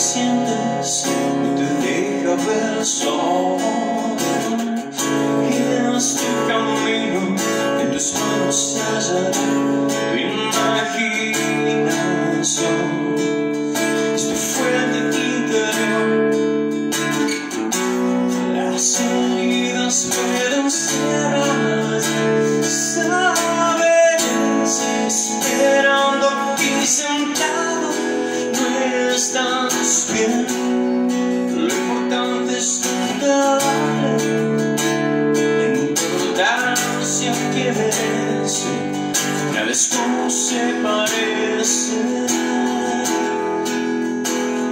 sientes te deja ver el sol. Y tu camino, en tus manos se hallará tu imaginación. Es tu fuente interior. Las heridas pueden cerrar, sabes, esperando estás bien. Lo importante es darle la importancia que merece, nada es como se parece.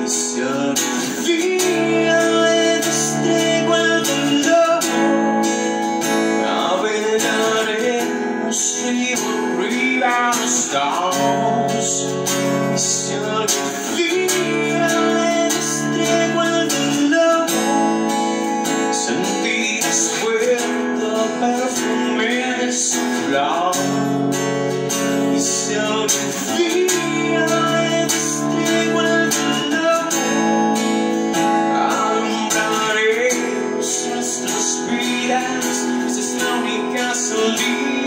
Y si algún día le destrego el dolor, navegaremos río arriba dos. Y si algún día wrong. you. so free. I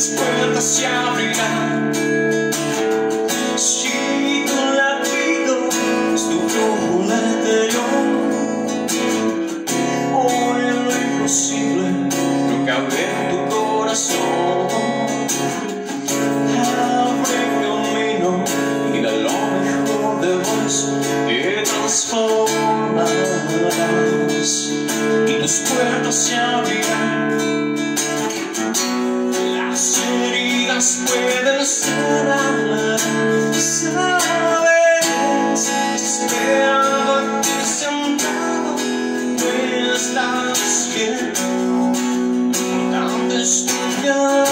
las puertas se abrirán. Si tu latido es tu brújula interior, hoy lo imposible no cabe en tu corazón. Abre camino y da lo mejor de vos, te transformarás y tus puertas se abrirán. just where the sunlight shines. It's where the distant battle will start skin. Down the studio,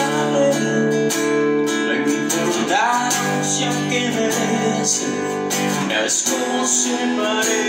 like people that young and innocent. Now it's cold, somebody.